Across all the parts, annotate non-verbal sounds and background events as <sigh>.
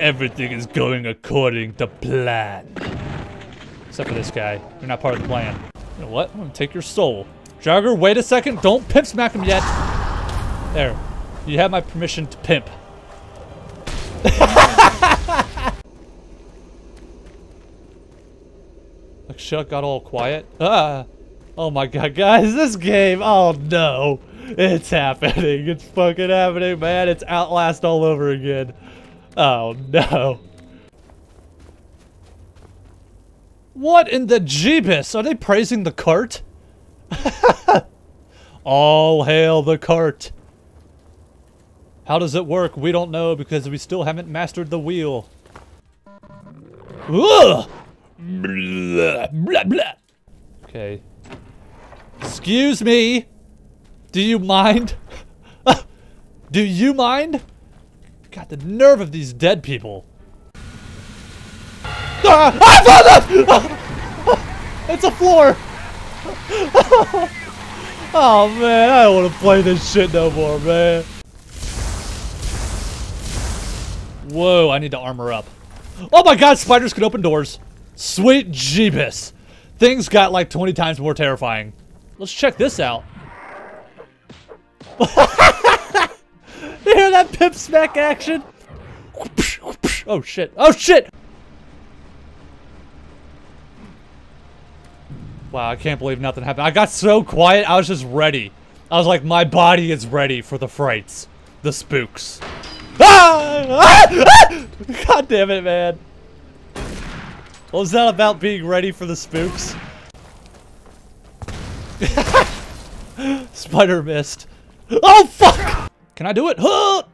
Everything is going according to plan. Except for this guy. You're not part of the plan. You know what? I'm gonna take your soul. Jogger, wait a second. Don't pimp smack him yet. There. You have my permission to pimp. <laughs> like shit got all quiet. Ah. <laughs> Oh my god, guys, this game. Oh no. It's happening. It's fucking happening, man. It's Outlast all over again. Oh no. What in the Jeebus? Are they praising the cart? <laughs> All hail the cart. How does it work? We don't know because we still haven't mastered the wheel. Ugh! Blah, blah, blah. Okay. Excuse me. Do you mind? <laughs> Do you mind? God, the nerve of these dead people. Ah, I found it! It's a floor! <laughs> oh man, I don't want to play this shit no more, man. Whoa, I need to armor up. Oh my god, spiders can open doors. Sweet Jeebus. Things got like 20 times more terrifying. Let's check this out. <laughs> you hear that pip smack action? Oh shit. Oh shit! Wow, I can't believe nothing happened. I got so quiet, I was just ready. I was like, my body is ready for the frights. The spooks. Ah! <laughs> God damn it, man. What was that about being ready for the spooks? <laughs> Spider missed. Oh, fuck! Can I do it? Huh!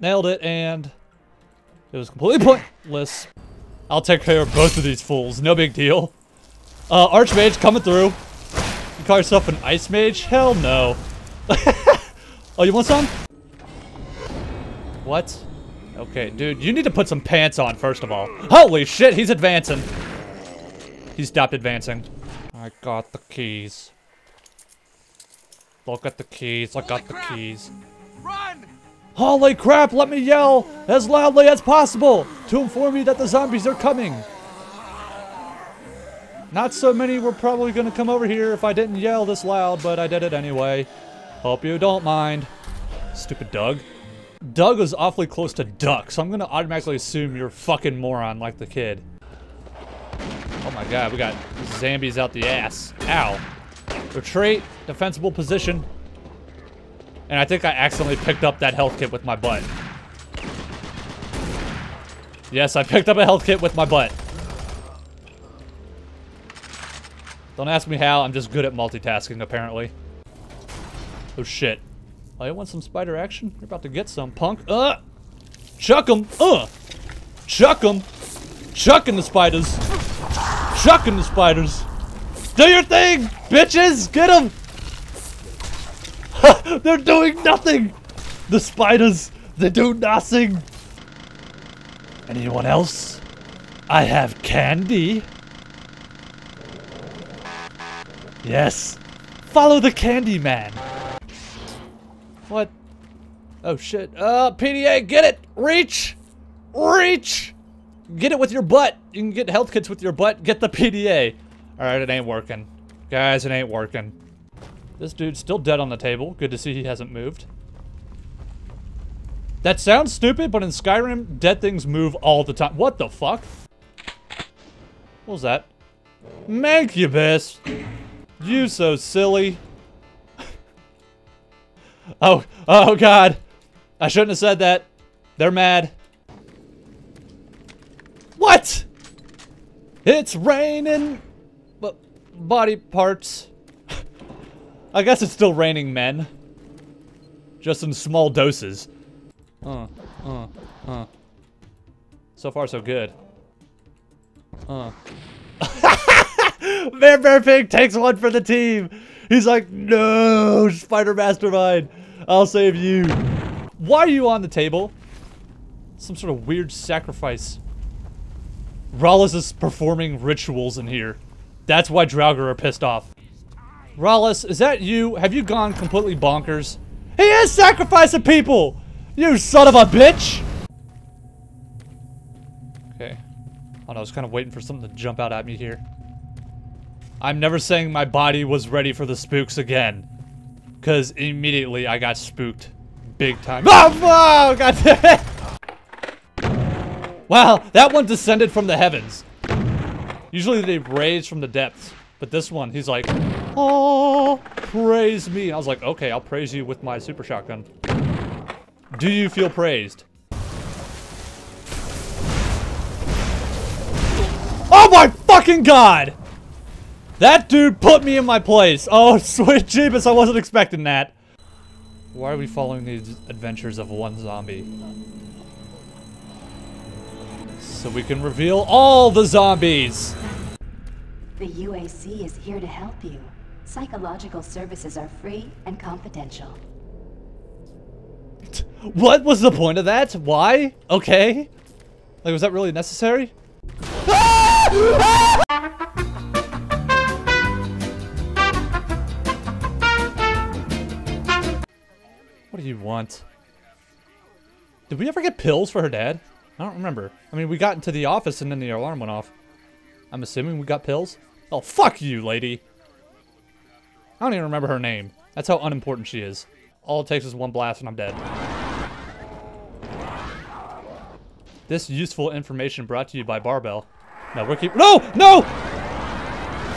Nailed it, and it was completely pointless. I'll take care of both of these fools. No big deal. Uh, Archmage coming through. You call yourself an Ice Mage? Hell no. <laughs> oh, you want some? What? Okay, dude, you need to put some pants on, first of all. Holy shit, he's advancing. He stopped advancing. I got the keys. Look at the keys, I got the keys. Run! Holy crap, let me yell as loudly as possible to inform you that the zombies are coming. Not so many were probably going to come over here if I didn't yell this loud, but I did it anyway. Hope you don't mind. Stupid Doug. Doug was awfully close to Duck, so I'm going to automatically assume you're fucking moron like the kid. Oh my god, we got zombies out the ass. Ow. Retreat, defensible position. And I think I accidentally picked up that health kit with my butt. Yes, I picked up a health kit with my butt. Don't ask me how, I'm just good at multitasking, apparently. Oh shit. Oh, you want some spider action? You're about to get some, punk. Uh! Chuck 'em! Uh! Chuck 'em! Chucking the spiders! Chucking the spiders! Do your thing, bitches! Get them! <laughs> They're doing nothing! The spiders, they do nothing! Anyone else? I have candy. Yes. Follow the candy man. What? Oh shit. Uh, PDA, get it! Reach! Reach! Get it with your butt. You can get health kits with your butt. Get the PDA. Alright, it ain't working. Guys, it ain't working. This dude's still dead on the table. Good to see he hasn't moved. That sounds stupid, but in Skyrim, dead things move all the time. What the fuck? What was that? Mancubus! You so silly. <laughs> oh, oh god. I shouldn't have said that. They're mad. What? It's raining b body parts. I guess it's still raining men. Just in small doses. Uh, uh, uh. So far, so good. Uh. <laughs> Bear Bear Pig takes one for the team. He's like, no, Spider Mastermind. I'll save you. Why are you on the table? Some sort of weird sacrifice. Rollis is performing rituals in here. That's why Draugr are pissed off. Rollis, is that you? Have you gone completely bonkers? He is sacrificing people! You son of a bitch! Okay. Oh, no, I was kind of waiting for something to jump out at me here. I'm never saying my body was ready for the spooks again. Because immediately I got spooked. Big time. <laughs> Oh, oh god damn it! Wow, that one descended from the heavens. Usually they raise from the depths. But this one, he's like, Oh, praise me. I was like, okay, I'll praise you with my super shotgun. Do you feel praised? Oh my fucking god! That dude put me in my place. Oh, <laughs> sweet Jeebus, I wasn't expecting that. Why are we following these adventures of one zombie? So we can reveal all the zombies! The UAC is here to help you. Psychological services are free and confidential. <laughs> What was the point of that? Why? Okay. Like, was that really necessary? <laughs> What do you want? Did we ever get pills for her dad? I don't remember. I mean, we got into the office and then the alarm went off. I'm assuming we got pills? Oh, fuck you, lady. I don't even remember her name. That's how unimportant she is. All it takes is one blast and I'm dead. This useful information brought to you by Barbell. No, we're keep- No! No!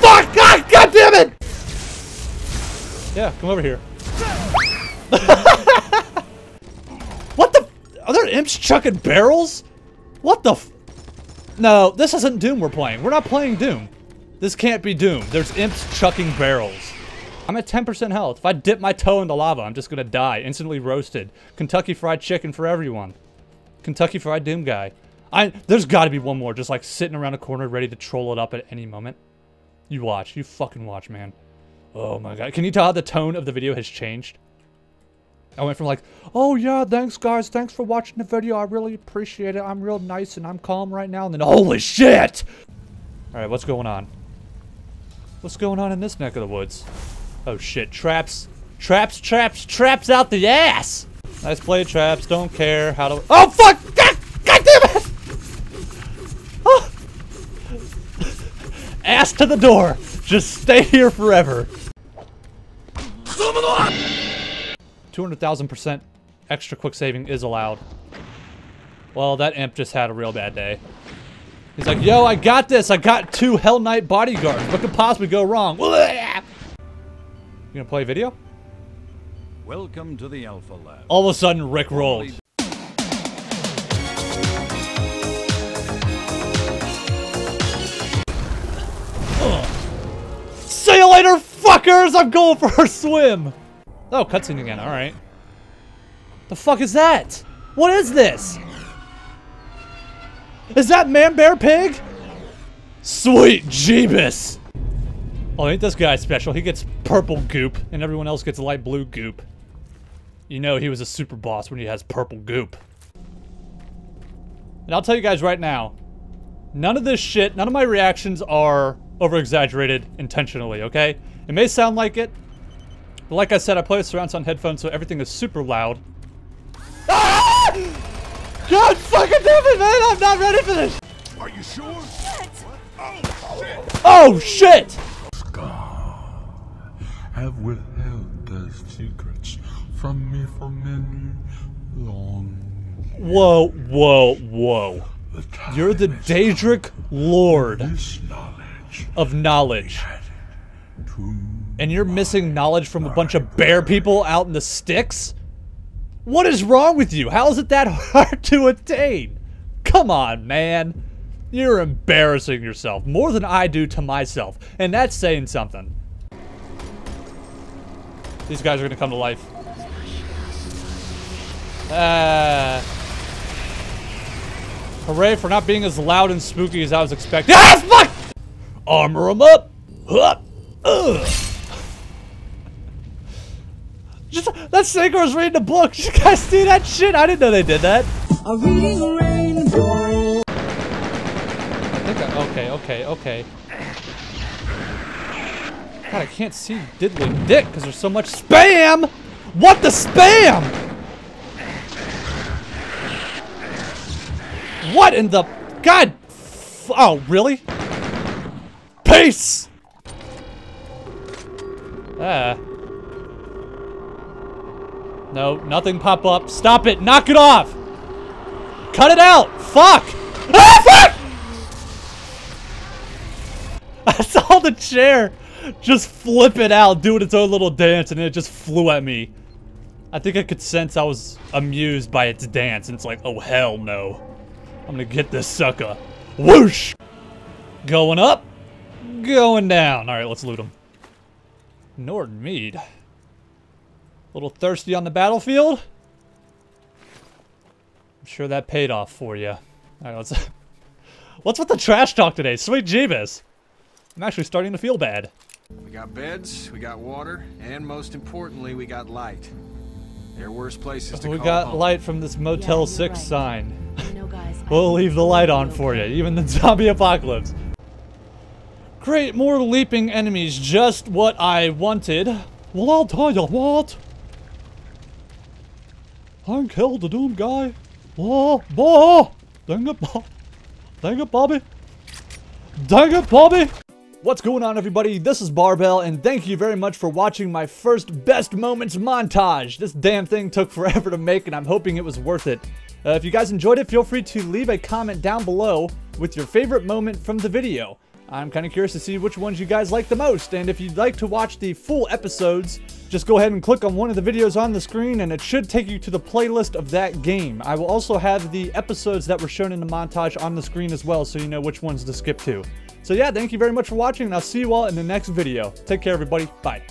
Fuck! God, God damn it! Yeah, come over here. <laughs> what the? Are there imps chucking barrels? What the No, this isn't Doom we're playing. We're not playing Doom. This can't be Doom. There's imps chucking barrels. I'm at 10% health. If I dip my toe in the lava, I'm just gonna die. Instantly roasted. Kentucky Fried Chicken for everyone. Kentucky Fried Doom guy. I There's gotta be one more just like sitting around a corner ready to troll it up at any moment. You watch. You fucking watch, man. Oh my god. Can you tell how the tone of the video has changed? I went from like, oh yeah, thanks guys, thanks for watching the video, I really appreciate it, I'm real nice and I'm calm right now, and then holy shit! Alright, what's going on? What's going on in this neck of the woods? Oh shit, traps. Traps, traps, traps out the ass! Nice play, traps, don't care how to- Oh fuck! God, God damn it! Oh. <laughs> ass to the door! Just stay here forever. 200,000% extra quick saving is allowed. Well, that imp just had a real bad day. He's like, yo, I got this. I got two Hell Knight bodyguards. What could possibly go wrong? <laughs> You gonna play a video? Welcome to the Alpha Lab. All of a sudden, Rick rolled. <laughs> See you later, fuckers! I'm going for a swim! Oh, cutscene again, alright. The fuck is that? What is this? Is that Man Bear Pig? Sweet Jeebus! Oh, ain't this guy special? He gets purple goop, and everyone else gets light blue goop. You know he was a super boss when he has purple goop. And I'll tell you guys right now, none of this shit, none of my reactions are over-exaggerated intentionally, okay? It may sound like it, but like I said, I play with surround sound headphones, so everything is super loud. Ah! God fucking damn it, man! I'm not ready for this! Are you sure? Oh, shit! Oh shit! Skaal have withheld their secrets from me for many long Whoa, whoa, whoa. the You're the Daedric Lord this knowledge of knowledge. To And you're missing knowledge from a bunch of bear people out in the sticks? What is wrong with you? How is it that <laughs> hard to attain? Come on, man. You're embarrassing yourself more than I do to myself. And that's saying something. These guys are gonna come to life. Ah. hooray for not being as loud and spooky as I was expecting. Ah, fuck! Armor them up. Hup. Ugh. That sinker was reading a book. Did <laughs> you guys see that shit? I didn't know they did that. A reading rainbow. I think I, okay, okay, okay. God, I can't see diddly dick because there's so much spam! What the spam? What in the... God! F- oh, really? Peace! Ah. No, nothing pop up. Stop it! Knock it off! Cut it out! Fuck! Ah, fuck! <laughs> I saw the chair just flip it out, doing its own little dance, and it just flew at me. I think I could sense I was amused by its dance, and it's like, oh hell no. I'm gonna get this sucker. Whoosh! Going up, going down. Alright, let's loot him. Nord Mead. Little thirsty on the battlefield? I'm sure that paid off for you. Alright, let's... <laughs> What's with the trash talk today? Sweet Jeebus. I'm actually starting to feel bad. We got beds, we got water, and most importantly, we got light. There are worse places to We call got home. light from this Motel you're 6 right. sign. You know, <laughs> guys, We'll think leave the light on for you, even the <laughs> zombie apocalypse. Great, more leaping enemies, just what I wanted. Well, I'll tell you what. I killed the Doom guy. Oh, boy. Dang it, Bob. Dang it, Bobby. Dang it, Bobby. What's going on, everybody? This is Barbell, and thank you very much for watching my first Best Moments montage. This damn thing took forever to make, and I'm hoping it was worth it. Uh, if you guys enjoyed it, feel free to leave a comment down below with your favorite moment from the video. I'm kind of curious to see which ones you guys like the most, and if you'd like to watch the full episodes, just go ahead and click on one of the videos on the screen, and it should take you to the playlist of that game. I will also have the episodes that were shown in the montage on the screen as well, so you know which ones to skip to. So yeah, thank you very much for watching, and I'll see you all in the next video. Take care, everybody. Bye.